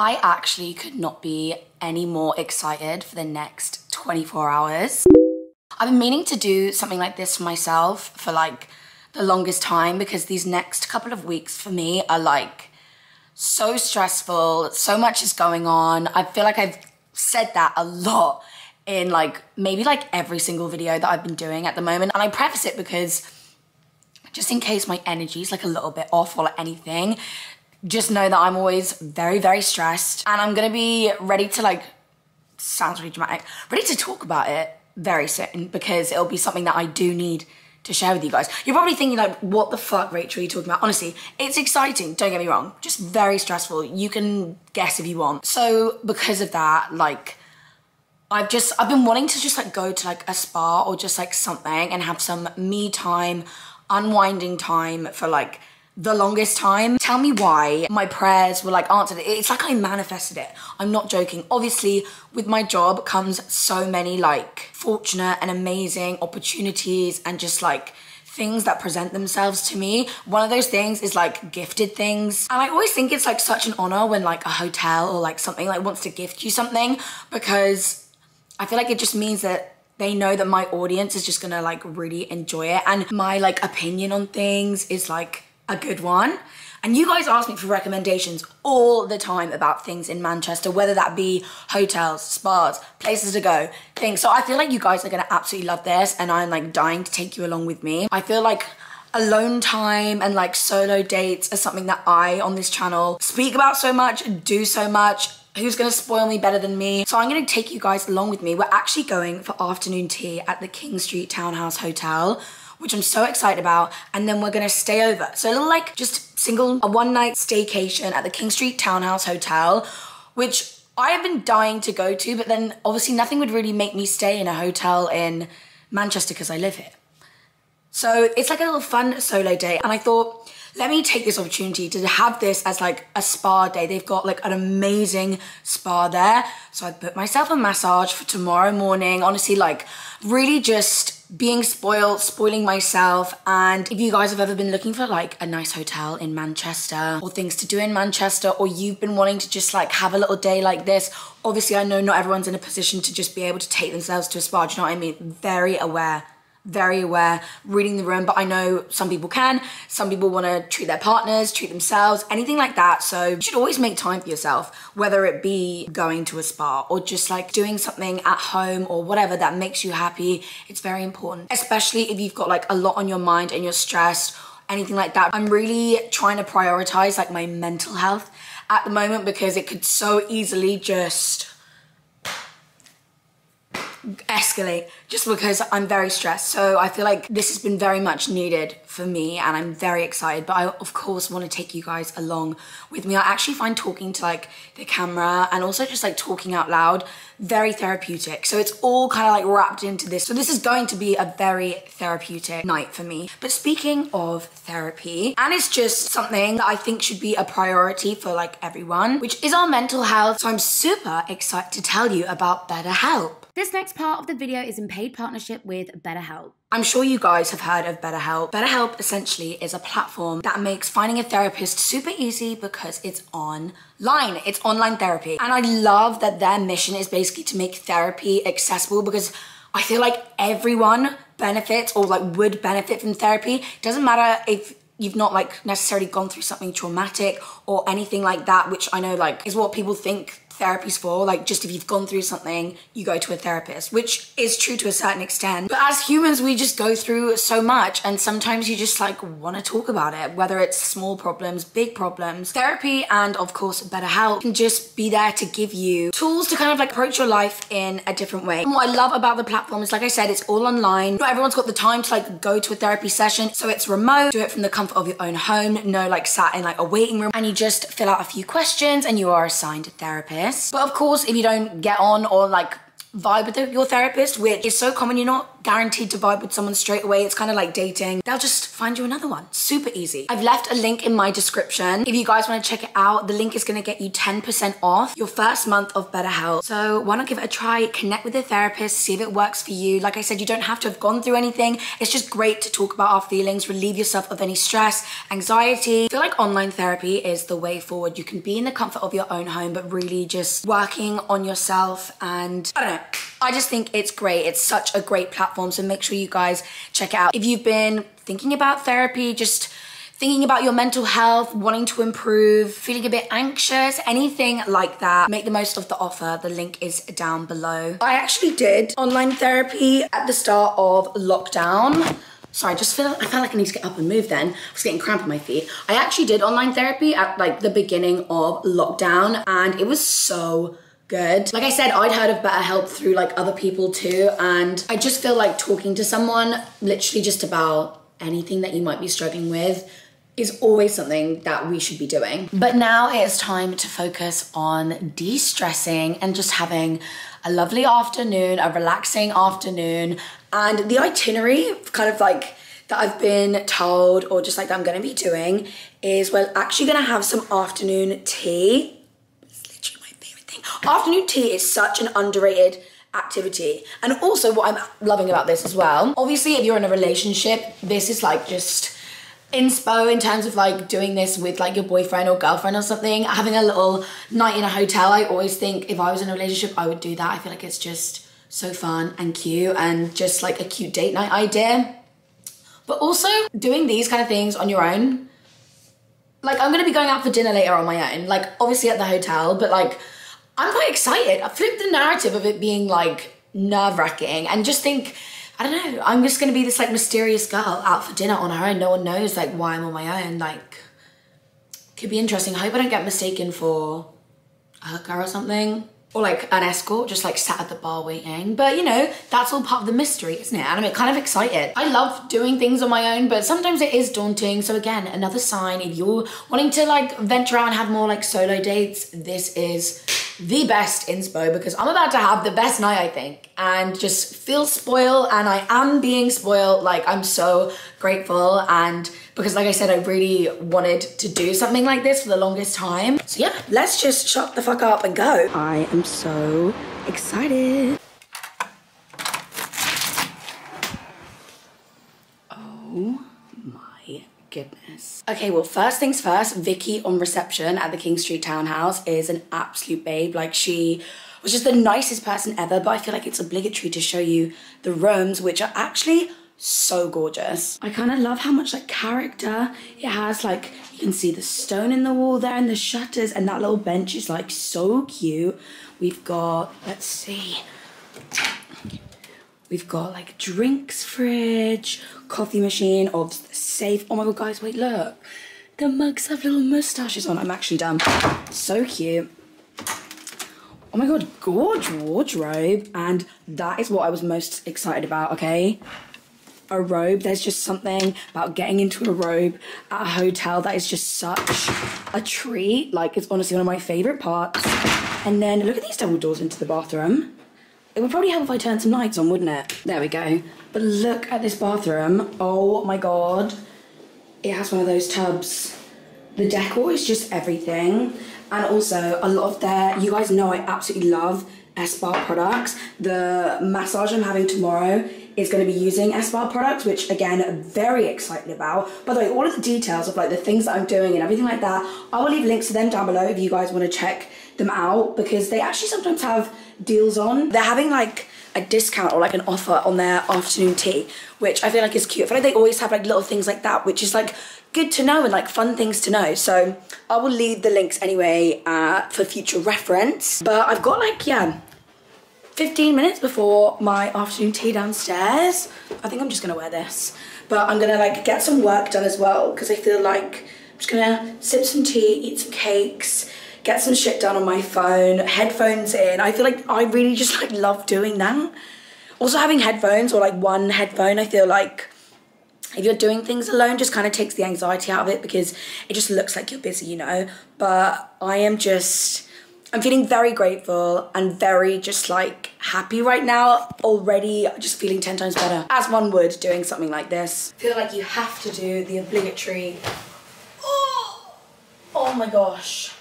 I actually could not be any more excited for the next 24 hours. I've been meaning to do something like this for myself for like the longest time because these next couple of weeks for me are like so stressful. So much is going on. I feel like I've said that a lot in like maybe like every single video that I've been doing at the moment. And I preface it because just in case my energy is like a little bit off or like anything, just know that I'm always very, very stressed and I'm gonna be ready to like, sounds really dramatic, ready to talk about it very soon because it'll be something that I do need to share with you guys. You're probably thinking like, what the fuck, Rachel, are you talking about? Honestly, it's exciting, don't get me wrong, just very stressful. You can guess if you want. So because of that, like, I've just, I've been wanting to just like go to like a spa or just like something and have some me time, unwinding time for like the longest time. Tell me why my prayers were like answered. It's like I manifested it. I'm not joking. Obviously, with my job comes so many like fortunate and amazing opportunities and just like things that present themselves to me. One of those things is like gifted things. And I always think it's like such an honor when like a hotel or like something like wants to gift you something because I feel like it just means that they know that my audience is just gonna like really enjoy it and my like opinion on things is like a good one. And you guys ask me for recommendations all the time about things in Manchester, whether that be hotels, spas, places to go, things. So I feel like you guys are gonna absolutely love this and I'm like dying to take you along with me. I feel like alone time and like solo dates are something that I on this channel speak about so much, do so much, who's gonna spoil me better than me. So I'm gonna take you guys along with me. We're actually going for afternoon tea at the King Street Townhouse Hotel which I'm so excited about. And then we're gonna stay over. So a little like just single, a one night staycation at the King Street Townhouse Hotel, which I have been dying to go to, but then obviously nothing would really make me stay in a hotel in Manchester because I live here. So it's like a little fun solo day. And I thought, let me take this opportunity to have this as like a spa day. They've got like an amazing spa there. So I booked myself a massage for tomorrow morning. Honestly, like really just being spoiled, spoiling myself. And if you guys have ever been looking for like a nice hotel in Manchester or things to do in Manchester, or you've been wanting to just like have a little day like this, obviously I know not everyone's in a position to just be able to take themselves to a spa. Do you know what I mean? Very aware very aware reading the room but i know some people can. Some people want to treat their partners treat themselves anything like that. So you should always make time for yourself whether it be going to a spa or just like doing something at home or whatever that makes you happy. It's very important especially if you've got like a lot on your mind and you're stressed anything like that. I'm really trying to prioritize like my mental health at the moment because it could so easily just escalate just because I'm very stressed. So I feel like this has been very much needed for me and I'm very excited. But I of course want to take you guys along with me. I actually find talking to like the camera and also just like talking out loud very therapeutic. So it's all kind of like wrapped into this. So this is going to be a very therapeutic night for me. But speaking of therapy, and it's just something that I think should be a priority for like everyone, which is our mental health. So I'm super excited to tell you about BetterHelp. This next part of the video is in paid partnership with BetterHelp. I'm sure you guys have heard of BetterHelp. BetterHelp essentially is a platform that makes finding a therapist super easy because it's online. It's online therapy. And I love that their mission is basically to make therapy accessible because I feel like everyone benefits or like would benefit from therapy. It Doesn't matter if you've not like necessarily gone through something traumatic or anything like that, which I know like is what people think therapy's for. Like, just if you've gone through something, you go to a therapist, which is true to a certain extent. But as humans, we just go through so much, and sometimes you just like want to talk about it, whether it's small problems, big problems. Therapy and, of course, BetterHelp can just be there to give you tools to kind of like approach your life in a different way. And what I love about the platform is, like I said, it's all online. Not everyone's got the time to like go to a therapy session, so it's remote. Do it from the comfort of your own home, no like sat in like a waiting room, and you just fill out a few questions and you are assigned a therapist. But of course, if you don't get on or like vibe with your therapist, which is so common, you're not guaranteed to vibe with someone straight away. It's kind of like dating. They'll just find you another one. Super easy. I've left a link in my description. If you guys want to check it out, the link is going to get you 10% off your first month of BetterHelp. So why not give it a try, connect with a therapist, see if it works for you. Like I said, you don't have to have gone through anything. It's just great to talk about our feelings, relieve yourself of any stress, anxiety. I feel like online therapy is the way forward. You can be in the comfort of your own home, but really just working on yourself and I don't know. I just think it's great. It's such a great platform. So make sure you guys check it out. If you've been thinking about therapy, just thinking about your mental health, wanting to improve, feeling a bit anxious, anything like that, make the most of the offer. The link is down below. I actually did online therapy at the start of lockdown. Sorry, I just feel I felt like I need to get up and move then. I was getting cramp in my feet. I actually did online therapy at like the beginning of lockdown and it was so good. Like I said, I'd heard of BetterHelp through like other people too and I just feel like talking to someone literally just about anything that you might be struggling with is always something that we should be doing. But now it is time to focus on de-stressing and just having a lovely afternoon, a relaxing afternoon, and the itinerary kind of like that I've been told or just like that I'm gonna be doing is we're actually gonna have some afternoon tea. It's literally my favorite thing. Afternoon tea is such an underrated activity. And also what I'm loving about this as well, obviously if you're in a relationship, this is like just inspo in terms of like doing this with like your boyfriend or girlfriend or something. Having a little night in a hotel i always think if i was in a relationship i would do that. I feel like it's just so fun and cute and just like a cute date night idea. But also doing these kind of things on your own like i'm gonna be going out for dinner later on my own like obviously at the hotel but like i'm quite excited i flipped the narrative of it being like nerve-wracking and just think I don't know. I'm just gonna be this like mysterious girl out for dinner on her own. No one knows like why I'm on my own. Like, could be interesting. I hope I don't get mistaken for a hooker or something. Or like an escort, just like sat at the bar waiting. But you know, that's all part of the mystery, isn't it? And I'm kind of excited. I love doing things on my own, but sometimes it is daunting. So again, another sign, if you're wanting to like venture out and have more like solo dates, this is the best inspo because I'm about to have the best night, I think, and just feel spoiled. And I am being spoiled. Like, I'm so grateful. And because, like I said, I really wanted to do something like this for the longest time. So, yeah, let's just shut the fuck up and go. I am so excited. Oh my goodness. Okay, well, first things first, Vicky on reception at the King Street Townhouse is an absolute babe. Like, she was just the nicest person ever, but I feel like it's obligatory to show you the rooms, which are actually so gorgeous. I kind of love how much like character it has. Like you can see the stone in the wall there and the shutters and that little bench is like so cute. We've got, let's see, We've got like drinks fridge, coffee machine, of safe. Oh my god, guys, wait, look. The mugs have little mustaches on. I'm actually done. So cute. Oh my god, gorge wardrobe. And that is what I was most excited about, okay? A robe. There's just something about getting into a robe at a hotel that is just such a treat. Like, it's honestly one of my favorite parts. And then look at these double doors into the bathroom. It would probably help if I turned some lights on, wouldn't it? There we go. But look at this bathroom. Oh my god. It has one of those tubs. The decor is just everything. And also, a lot of their, you guys know I absolutely love Espa products. The massage I'm having tomorrow is going to be using Espa products, which again, I'm very excited about. By the way, all of the details of like the things that I'm doing and everything like that, I will leave links to them down below if you guys want to check them out because they actually sometimes have deals on. They're having like a discount or like an offer on their afternoon tea, which I feel like is cute. I feel like they always have like little things like that, which is like good to know and like fun things to know. So I will leave the links anyway uh, for future reference. But I've got like, yeah, 15 minutes before my afternoon tea downstairs. I think I'm just gonna wear this. But I'm gonna like get some work done as well because I feel like I'm just gonna sip some tea, eat some cakes, get some shit done on my phone, headphones in. I feel like I really just like love doing that. Also having headphones or like one headphone, I feel like if you're doing things alone just kind of takes the anxiety out of it because it just looks like you're busy, you know. But I am just I'm feeling very grateful and very just like happy right now. Already just feeling 10 times better. As one would doing something like this. feel like you have to do the obligatory. Oh, oh my gosh.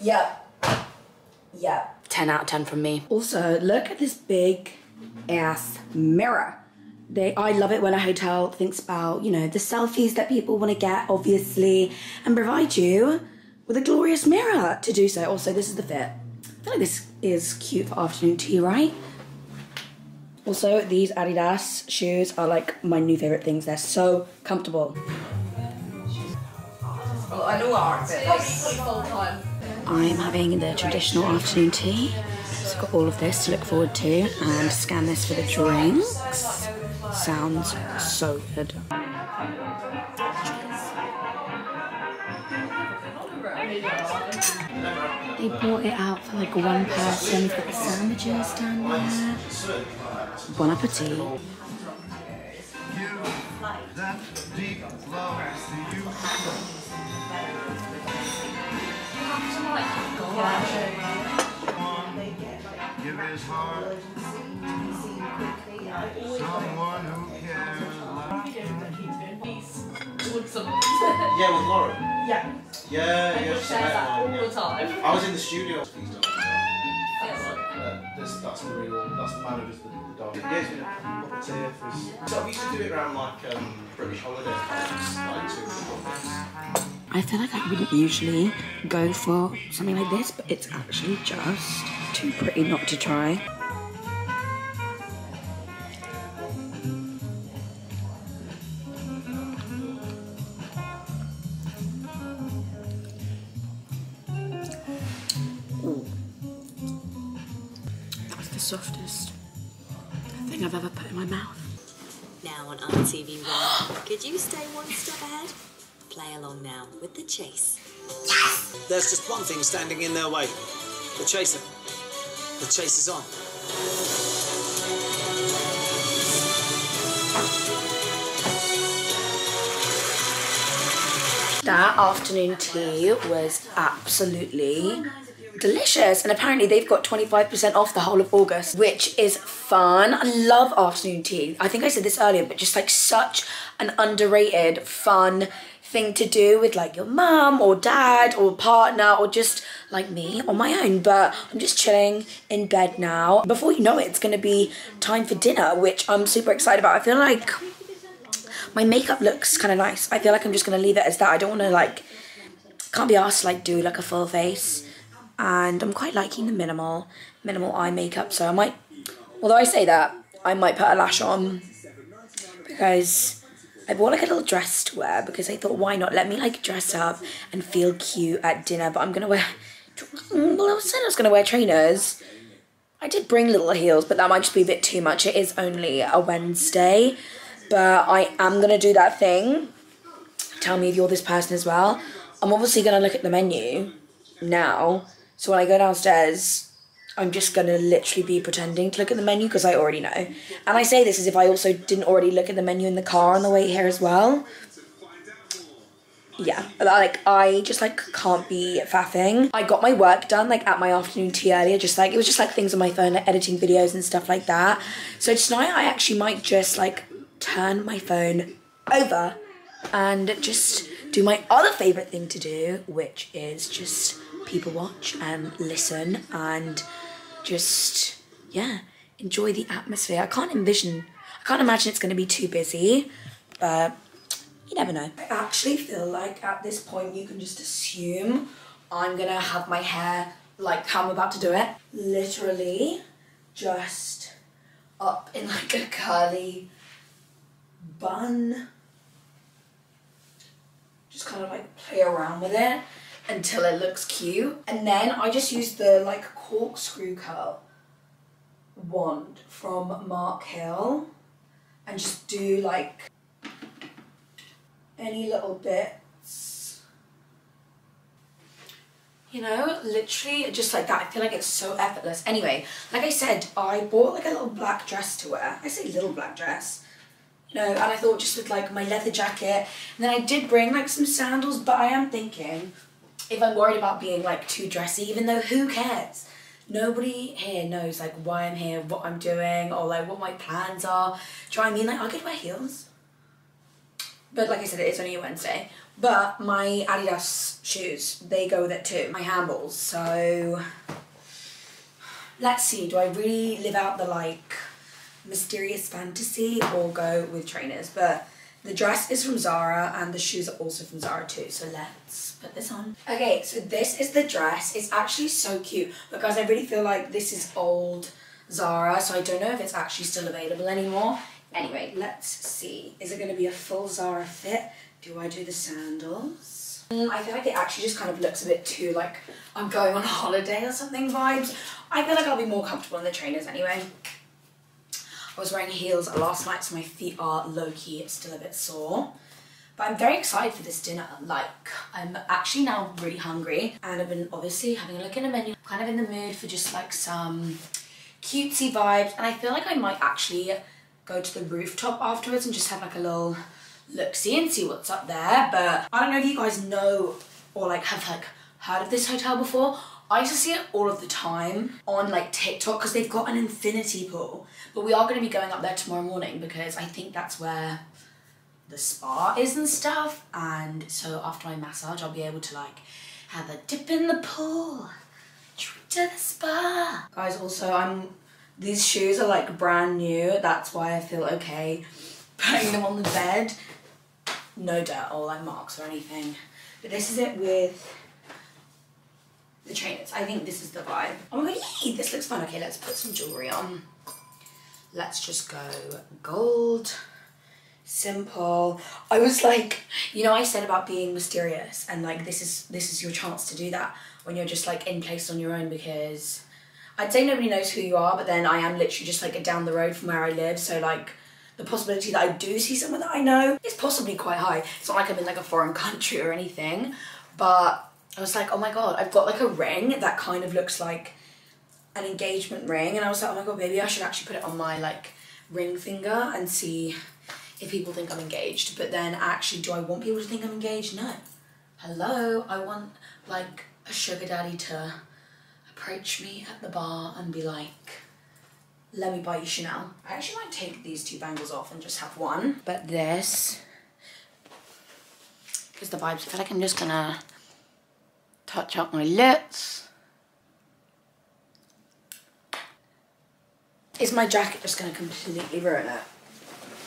Yep. Yep. 10 out of 10 from me. Also, look at this big ass mirror. They, I love it when a hotel thinks about, you know, the selfies that people want to get, obviously, and provide you with a glorious mirror to do so. Also, this is the fit. I feel like this is cute for afternoon tea, right? Also, these Adidas shoes are like my new favorite things. They're so comfortable. Well, I know our outfit. full time. I'm having the traditional afternoon tea. So got all of this to look forward to and scan this for the drinks. Sounds so good. They brought it out for like one person. We've got the sandwiches down there. Bon appetit. Give his heart someone who cares. Yeah, with Lauren. Yeah. Yeah, yeah. she's Shares met that all Lauren, the time. I was in the studio. He's done. Yes. Uh, this, that's the real. That's the man who does the, the dog. Yeah, he's been a puppeteer for. his- So we used to do it around like um, British holiday times, like two puppets. I feel like I wouldn't usually go for something like this, but it's actually just too pretty not to try. Play along now with The Chase. There's just one thing standing in their way. The chaser. The chase is on. That afternoon tea was absolutely delicious. And apparently they've got 25% off the whole of August, which is fun. I love afternoon tea. I think I said this earlier, but just like such an underrated, fun thing to do with like your mum or dad or partner or just like me on my own. But I'm just chilling in bed now. Before you know it, it's gonna be time for dinner, which I'm super excited about. I feel like my makeup looks kind of nice. I feel like I'm just gonna leave it as that. I don't want to like, can't be asked to like do like a full face. And I'm quite liking the minimal, minimal eye makeup. So I might, although I say that, I might put a lash on because I bought like a little dress to wear because I thought why not let me like dress up and feel cute at dinner. But I'm gonna wear, well I was saying I was gonna wear trainers. I did bring little heels, but that might just be a bit too much. It is only a Wednesday, but I am gonna do that thing. Tell me if you're this person as well. I'm obviously gonna look at the menu now. So when I go downstairs, I'm just gonna literally be pretending to look at the menu because I already know. And I say this as if I also didn't already look at the menu in the car on the way here as well. Yeah, like I just like can't be faffing. I got my work done like at my afternoon tea earlier, just like it was just like things on my phone, like editing videos and stuff like that. So tonight I actually might just like turn my phone over and just do my other favorite thing to do, which is just people watch and listen and just yeah enjoy the atmosphere. I can't envision, I can't imagine it's going to be too busy, but you never know. I actually feel like at this point you can just assume I'm gonna have my hair like how I'm about to do it. Literally just up in like a curly bun. Just kind of like play around with it until it looks cute. And then I just use the like corkscrew curl wand from Mark Hill and just do like any little bits. You know, literally just like that. I feel like it's so effortless. Anyway, like I said, I bought like a little black dress to wear. I say little black dress. You know, and I thought just with like my leather jacket. And then I did bring like some sandals, but I am thinking if I'm worried about being like too dressy, even though who cares? nobody here knows like why I'm here, what I'm doing, or like what my plans are. Do you know what I mean? Like I could wear heels. But like I said, it is only a Wednesday. But my Adidas shoes, they go with it too. My handballs, so let's see, do I really live out the like mysterious fantasy or go with trainers? But the dress is from Zara and the shoes are also from Zara too, so let's put this on. Okay, so this is the dress. It's actually so cute because I really feel like this is old Zara, so I don't know if it's actually still available anymore. Anyway, let's see. Is it going to be a full Zara fit? Do I do the sandals? Mm, I feel like it actually just kind of looks a bit too like I'm going on a holiday or something vibes. I feel like I'll be more comfortable in the trainers anyway. I was wearing heels last night so my feet are low-key still a bit sore. But I'm very excited for this dinner. Like, I'm actually now really hungry and I've been obviously having a look in the menu. kind of in the mood for just like some cutesy vibes and I feel like I might actually go to the rooftop afterwards and just have like a little look-see and see what's up there. But I don't know if you guys know or like have like heard of this hotel before. I used to see it all of the time on like TikTok because they've got an infinity pool. But we are going to be going up there tomorrow morning because I think that's where the spa is and stuff. And so after my massage, I'll be able to like have a dip in the pool, trip to the spa. Guys, also I'm, these shoes are like brand new. That's why I feel okay putting them on the bed. No dirt or like marks or anything. But this is it with the trainers. I think this is the vibe. Oh my god, yay, this looks fun. Okay, let's put some jewelry on. Let's just go gold, simple. I was like, you know, I said about being mysterious and like this is this is your chance to do that when you're just like in place on your own because I'd say nobody knows who you are, but then I am literally just like a down the road from where I live. So like the possibility that I do see someone that I know is possibly quite high. It's not like I'm in like a foreign country or anything, but I was like, oh my god, I've got like a ring that kind of looks like an engagement ring, and I was like, oh my god, maybe I should actually put it on my like ring finger and see if people think I'm engaged. But then actually, do I want people to think I'm engaged? No. Hello, I want like a sugar daddy to approach me at the bar and be like, let me buy you Chanel. I actually might take these two bangles off and just have one. But this is the vibes. I feel like I'm just gonna touch up my lips. Is my jacket just gonna completely ruin it?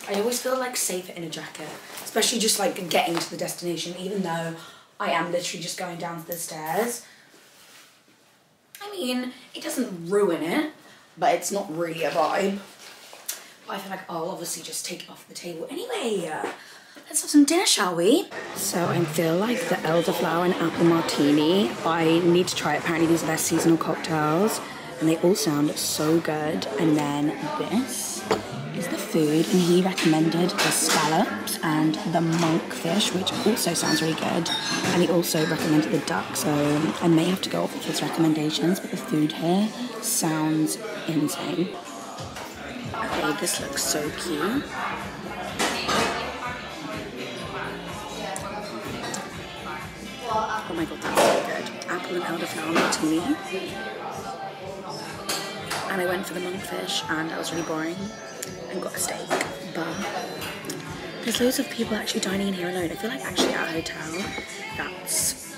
I always feel like safer in a jacket, especially just like getting to the destination, even though I am literally just going down the stairs. I mean, it doesn't ruin it, but it's not really a vibe. But I feel like I'll obviously just take it off the table anyway. Let's have some dinner, shall we? So I feel like the elderflower and apple martini. I need to try it. Apparently these are their seasonal cocktails and they all sound so good. And then this is the food and he recommended the scallops and the monkfish which also sounds really good and he also recommended the duck so I may have to go off of his recommendations but the food here sounds insane. Okay, this looks so cute. Oh my god, that's so good. Apple and elderflower to me. And I went for the monkfish and that was really boring and got a steak. But there's loads of people actually dining in here alone. I feel like actually at a hotel that's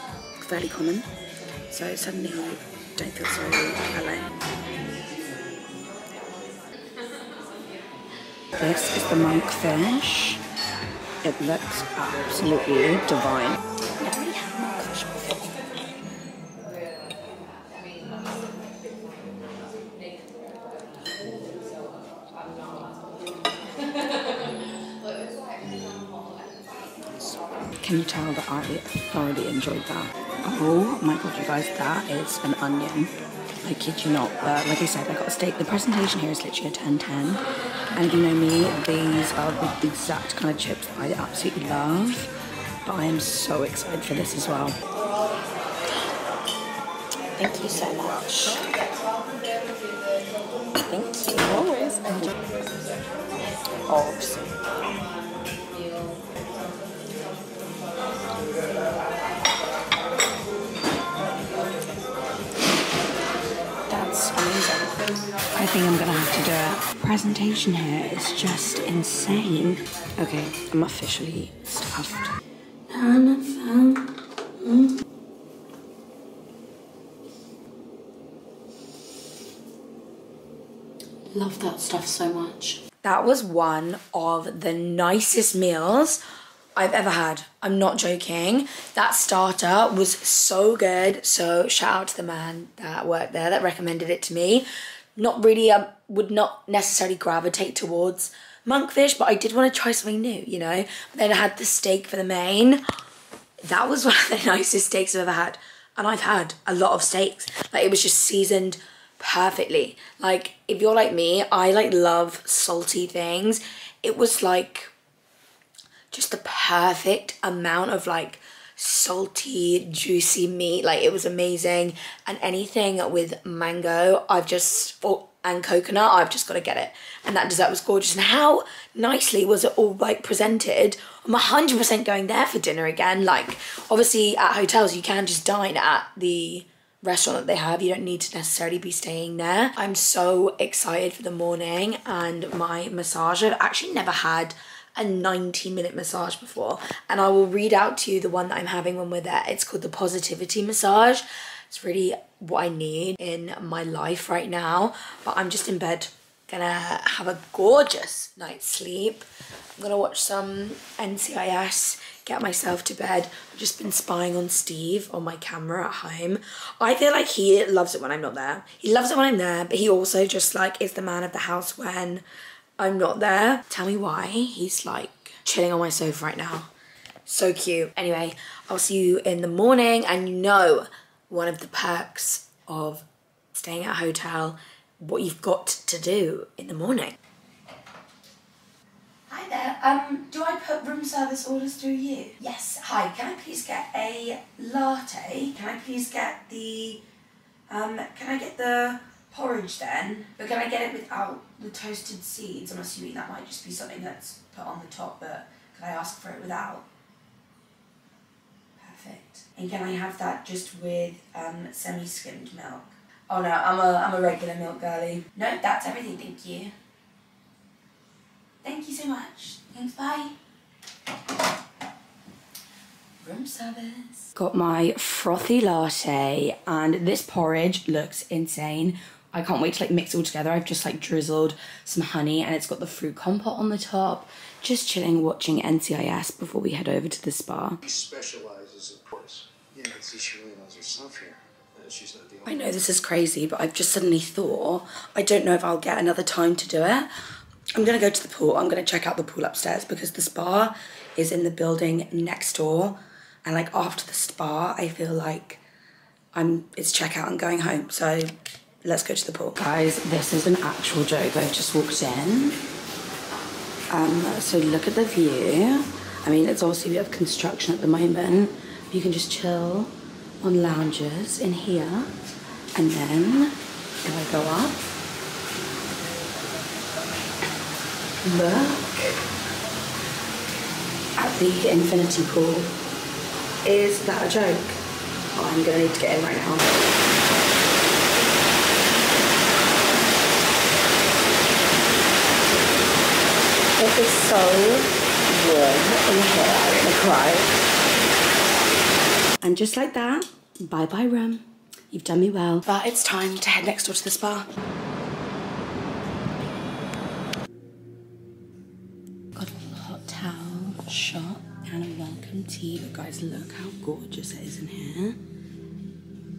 fairly common. So suddenly don't feel so alone. This is the monkfish. It looks absolutely divine. Can you tell that I thoroughly enjoyed that? Oh my god, you guys, that is an onion. I kid you not. But like I said, I got a steak. The presentation here is literally a 10-10. And you know me, these are the exact kind of chips that I absolutely love. But I am so excited for this as well. Thank you so much. Thank you. Always. Think I'm gonna have to do it. Presentation here is just insane. Okay, I'm officially stuffed. Love that stuff so much. That was one of the nicest meals I've ever had. I'm not joking. That starter was so good. So shout out to the man that worked there that recommended it to me. Not really, I would not necessarily gravitate towards monkfish, but I did want to try something new, you know? Then I had the steak for the main. That was one of the nicest steaks I've ever had. And I've had a lot of steaks. Like it was just seasoned perfectly. Like if you're like me, I like love salty things. It was like just the perfect amount of like salty, juicy meat. Like it was amazing. And anything with mango, I've just, and coconut, I've just got to get it. And that dessert was gorgeous. And how nicely was it all like presented? I'm 100% going there for dinner again. Like obviously at hotels, you can just dine at the restaurant that they have. You don't need to necessarily be staying there. I'm so excited for the morning and my massage. I've actually never had a 90 minute massage before and I will read out to you the one that I'm having when we're there. It's called the positivity massage. It's really what I need in my life right now but I'm just in bed gonna have a gorgeous night's sleep. I'm gonna watch some NCIS, get myself to bed. I've just been spying on Steve on my camera at home. I feel like he loves it when I'm not there. He loves it when I'm there, but he also just like is the man of the house when I'm not there. Tell me why he's like chilling on my sofa right now. So cute. Anyway, I'll see you in the morning and you know one of the perks of staying at a hotel, what you've got to do in the morning. Hi there. Um, do I put room service orders through you? Yes. Hi. Can I please get a latte? Can I please get the um? Can I get the porridge then? But can I get it without the toasted seeds? I'm assuming that might just be something that's put on the top. But can I ask for it without? Perfect. And can I have that just with um semi-skimmed milk? Oh no, I'm a I'm a regular milk girly. No, that's everything. Thank you. Thank you so much. Thanks, bye. Room service. Got my frothy latte and this porridge looks insane. I can't wait to like mix it all together. I've just like drizzled some honey and it's got the fruit compote on the top. Just chilling watching NCIS before we head over to the spa. He specializes, of course. Yeah, she really knows her stuff here. She's not the only I know this is crazy, but I've just suddenly thought I don't know if I'll get another time to do it. I'm gonna go to the pool. I'm gonna check out the pool upstairs because the spa is in the building next door. And like after the spa, I feel like I'm it's check out and going home. So let's go to the pool. Guys, this is an actual joke. I've just walked in. Um, so look at the view. I mean, it's obviously a bit of construction at the moment. You can just chill on lounges in here. And then if I go up, look at the infinity pool. Is that a joke? Oh, I'm gonna need to get in right now. It is so warm in here, I'm gonna cry. And just like that, bye bye room. You've done me well. But it's time to head next door to the spa. Got a hot towel, shot, and a welcome tea. But guys, look how gorgeous it is in here.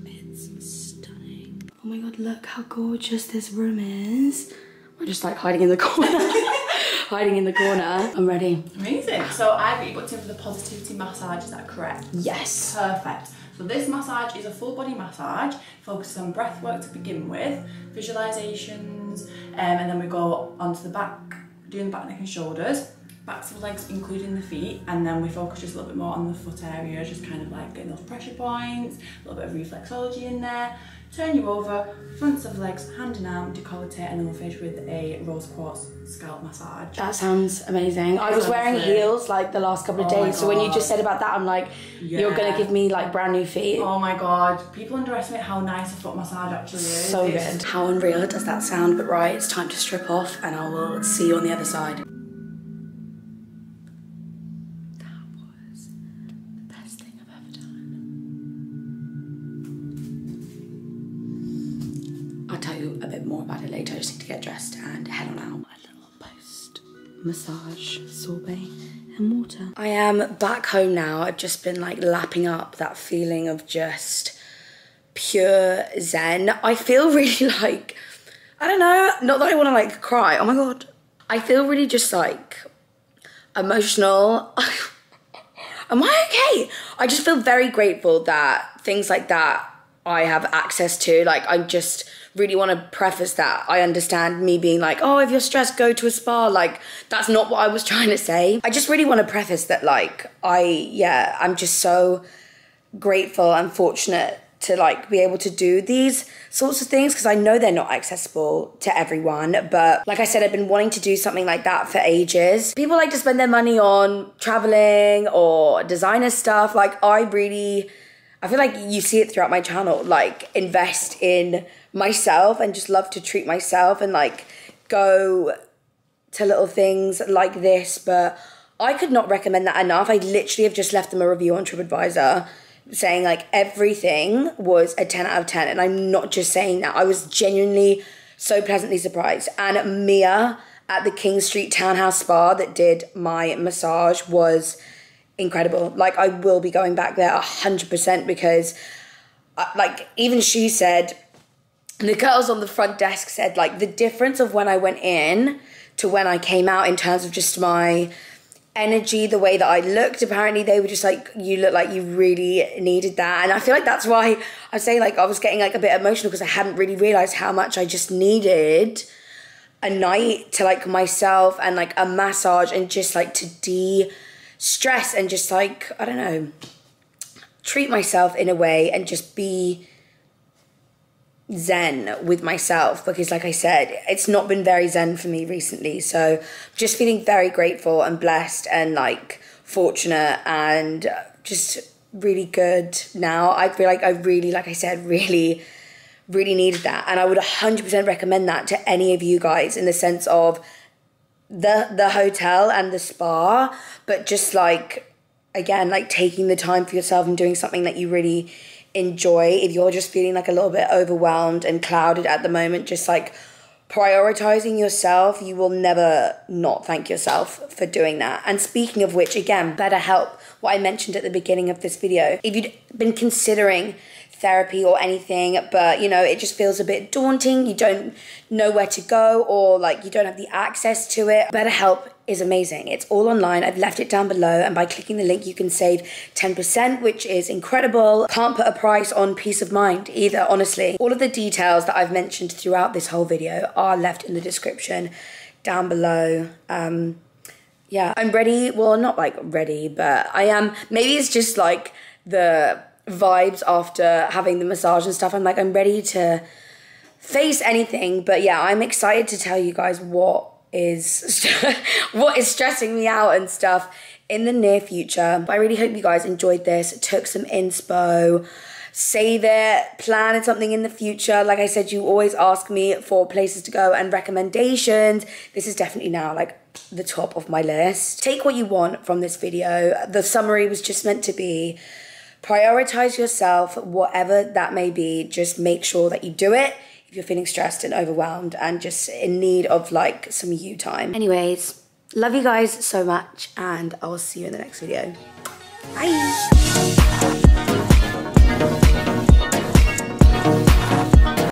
It's stunning. Oh my god, look how gorgeous this room is. We're just like hiding in the corner. hiding in the corner. I'm ready. Amazing. So I've got you booked in for the positivity massage, is that correct? Yes. Perfect. So this massage is a full body massage, focuses on breath work to begin with, visualizations, um, and then we go onto the back, doing the back, neck and shoulders. backs of legs including the feet and then we focus just a little bit more on the foot area just kind of like getting those pressure points a little bit of reflexology in there turn you over fronts of legs hand and arm decollete and then we'll finish with a rose quartz scalp massage That sounds amazing. I was wearing heels like the last couple of Oh days, so when you just said about that, I'm like, you're gonna give me like brand new feet. oh my god people underestimate how nice a foot massage actually is So It's- good. How unreal does that sound? But right, it's time to strip off, and I will see you on the other side. Water. I am back home now. I've just been like lapping up that feeling of just pure zen. I feel really like I don't know, not that I want to like cry. Oh my god. I feel really just like emotional. Am I okay? I just feel very grateful that things like that I have access to. Like I just really want to preface that I understand me being like, oh, if you're stressed, go to a spa. Like that's not what I was trying to say. I just really want to preface that like I yeah, I'm just so grateful and fortunate to like be able to do these sorts of things because I know they're not accessible to everyone. But like I said, I've been wanting to do something like that for ages. People like to spend their money on traveling or designer stuff. Like I really I feel like you see it throughout my channel, like invest in myself and just love to treat myself and like go to little things like this, but I could not recommend that enough. I literally have just left them a review on TripAdvisor saying like everything was a 10 out of 10. And I'm not just saying that. I was genuinely so pleasantly surprised. And Mia at the King Street Townhouse Spa that did my massage was incredible. Like I will be going back there 100% because uh, like even she said the girls on the front desk said like the difference of when I went in to when I came out in terms of just my energy, the way that I looked. Apparently, they were just like, "You look like you really needed that," and I feel like that's why I say like I was getting like a bit emotional because I hadn't really realized how much I just needed a night to like myself and like a massage and just like to de stress and just like I don't know treat myself in a way and just be zen with myself. Because like I said it's not been very zen for me recently. So just feeling very grateful and blessed and like fortunate and just really good now. I feel like I really like I said really really needed that. And I would 100% recommend that to any of you guys in the sense of the the hotel and the spa but just like again like taking the time for yourself and doing something that you really enjoy. If you're just feeling like a little bit overwhelmed and clouded at the moment just like prioritizing yourself you will never not thank yourself for doing that. And speaking of which again BetterHelp what i mentioned at the beginning of this video if you'd been considering therapy or anything but you know it just feels a bit daunting. You don't know where to go or like you don't have the access to it. BetterHelp is amazing. It's all online. I've left it down below and by clicking the link you can save 10% which is incredible. Can't put a price on peace of mind either honestly. All of the details that I've mentioned throughout this whole video are left in the description down below. Um yeah i'm ready. Well not like ready but i am. Maybe it's just like the vibes after having the massage and stuff i'm like i'm ready to face anything but yeah i'm excited to tell you guys what is what is stressing me out and stuff in the near future i really hope you guys enjoyed this took some inspo save it, plan something in the future. Like I said, you always ask me for places to go and recommendations. This is definitely now like the top of my list. Take what you want from this video. The summary was just meant to be prioritize yourself, whatever that may be. Just make sure that you do it if you're feeling stressed and overwhelmed and just in need of like some you time. Anyways, love you guys so much and I will see you in the next video. Bye.